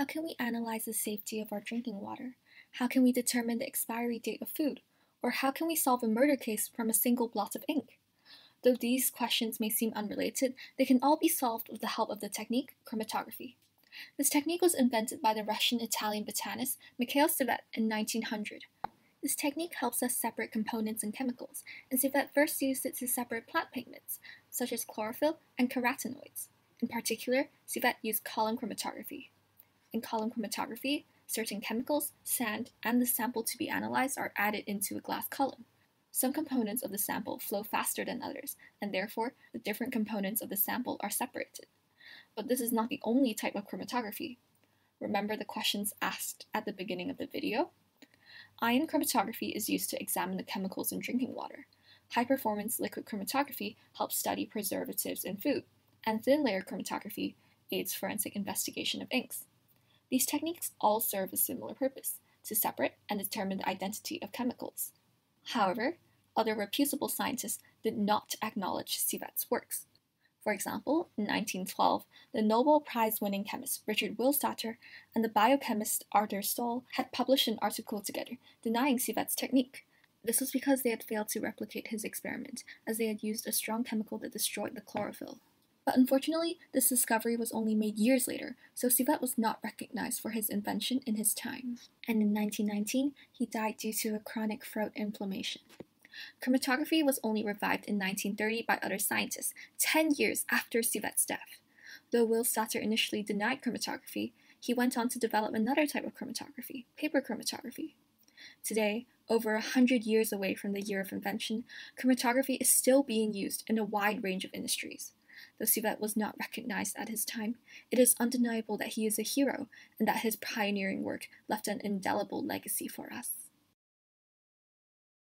How can we analyze the safety of our drinking water? How can we determine the expiry date of food? Or how can we solve a murder case from a single blot of ink? Though these questions may seem unrelated, they can all be solved with the help of the technique chromatography. This technique was invented by the Russian-Italian botanist Mikhail Tsvet in 1900. This technique helps us separate components and chemicals, and Tsvet first used it to separate plant pigments, such as chlorophyll and carotenoids. In particular, Tsvet used column chromatography. In column chromatography, certain chemicals, sand, and the sample to be analyzed are added into a glass column. Some components of the sample flow faster than others, and therefore the different components of the sample are separated. But this is not the only type of chromatography. Remember the questions asked at the beginning of the video? Ion chromatography is used to examine the chemicals in drinking water. High performance liquid chromatography helps study preservatives in food, and thin layer chromatography aids forensic investigation of inks. These techniques all serve a similar purpose to separate and determine the identity of chemicals. However, other reputable scientists did not acknowledge Tsvet's works. For example, in 1912, the Nobel Prize winning chemist Richard Willstatter and the biochemist Arthur Stoll had published an article together denying Tsvet's technique. This was because they had failed to replicate his experiment, as they had used a strong chemical that destroyed the chlorophyll. But unfortunately, this discovery was only made years later, so Tsvet was not recognized for his invention in his time. And in 1919, he died due to a chronic throat inflammation. Chromatography was only revived in 1930 by other scientists, 10 years after Tsvet's death. Though Willstatter initially denied chromatography, he went on to develop another type of chromatography, paper chromatography. Today, over a hundred years away from the year of invention, chromatography is still being used in a wide range of industries. Though Tsvet was not recognized at his time, it is undeniable that he is a hero and that his pioneering work left an indelible legacy for us.